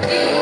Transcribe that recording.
Daddy.